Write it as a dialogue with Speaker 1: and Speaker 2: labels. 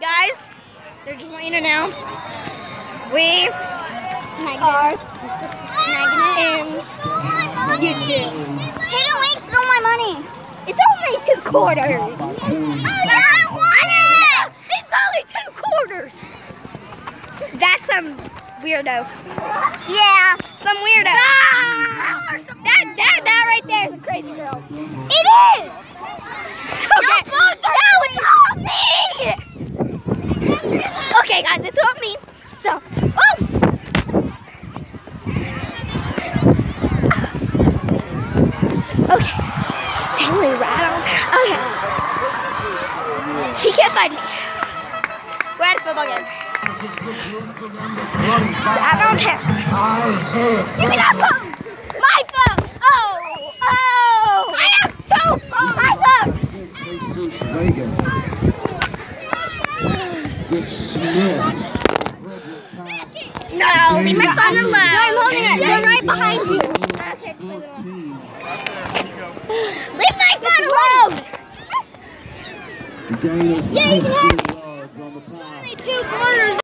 Speaker 1: Guys, they're just letting you know. We are in YouTube.
Speaker 2: Hidden Wings stole my money.
Speaker 1: It's only two quarters.
Speaker 2: Oh yeah, I want it.
Speaker 1: It's only two quarters. That's some weirdo.
Speaker 2: Yeah.
Speaker 1: Some weirdo.
Speaker 2: Ah!
Speaker 1: That, that, that right there is a crazy girl.
Speaker 2: It is.
Speaker 1: Okay.
Speaker 2: both are
Speaker 1: No, it's not me. Okay, guys, it's not me. So, oh. Okay. Totally right on time. Okay. She can't find me. We're at a football game. I'm on town. Give me that phone. My phone. Oh, oh. I have two phones. My phone.
Speaker 3: Smith.
Speaker 1: No, leave my phone alone. No, I'm holding it. They're right behind you. Leave my phone alone.
Speaker 3: The gain of
Speaker 1: Yeah, you can have
Speaker 3: 16